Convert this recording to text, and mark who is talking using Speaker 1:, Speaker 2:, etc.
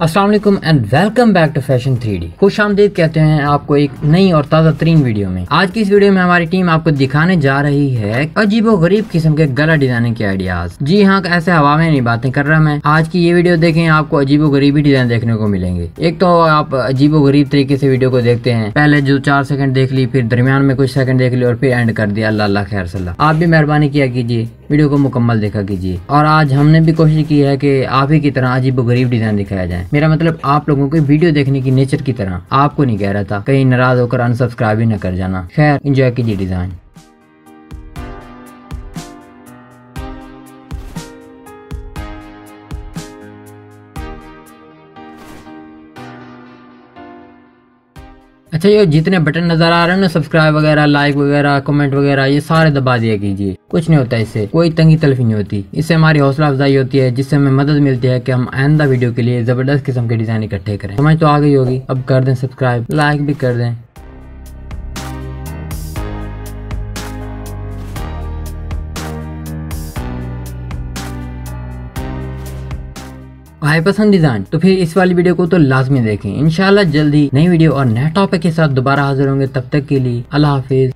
Speaker 1: वालेकुम and welcome back to fashion three D खुश आमदीद कहते हैं आपको एक नई और ताज़ा तरीन वीडियो में। आज की इस वीडियो में हमारी टीम आपको दिखाने जा रही है अजीबो गरीब किस्म के गला डिज़ाइनिंग के आइडियाज़। जी हाँ ऐसे हवा में नहीं बातें कर रहा मैं। आज की ये वीडियो देखें, आपको अजीबो गरीबी डिज़ाइन देखने को मिलेंगे। एक तो आप अजीबो गरीब तरीके से वीडियो को देखते हैं। पहले जो चार सेकंड देख ली, फिर दरमियान में कुछ सेकंड देख ली और फिर एंड कर दिया। अल्लाह अल्लाह, खैर सल्ला। आप भी मेहरबानी किया कीजिए। वीडियो को मुकम्मल देखा कीजिए। और आज हमने भी कोशिश की है कि आप ही की तरह अजीब गरीब डिज़ाइन दिखाया जाए। मेरा मतलब आप लोगों को वीडियो देखने की नेचर की तरह। आपको नहीं कह रहा था, कहीं नाराज़ होकर अनसब्सक्राइब ही न कर जाना। खैर इंजॉय कीजिए डिज़ाइन। अच्छा ये जितने बटन नज़र आ रहे हैं ना सब्सक्राइब वगैरह लाइक वगैरह कमेंट वगैरह, ये सारे दबा दिया कीजिए। कुछ नहीं होता इससे, कोई तंगी तलफी नहीं होती। इससे हमारी हौसला अफजाई होती है, जिससे हमें मदद मिलती है कि हम आइंदा वीडियो के लिए ज़बरदस्त किस्म के डिज़ाइन इकट्ठे करें। समझ तो आ गई होगी, अब कर दें सब्सक्राइब लाइक भी कर दें। आए पसंद डिज़ाइन तो फिर इस वाली वीडियो को तो लाजमी देखें। इनशाला जल्दी नई वीडियो और नए टॉपिक के साथ दोबारा हाजिर होंगे। तब तक के लिए अल्लाह हाफिज।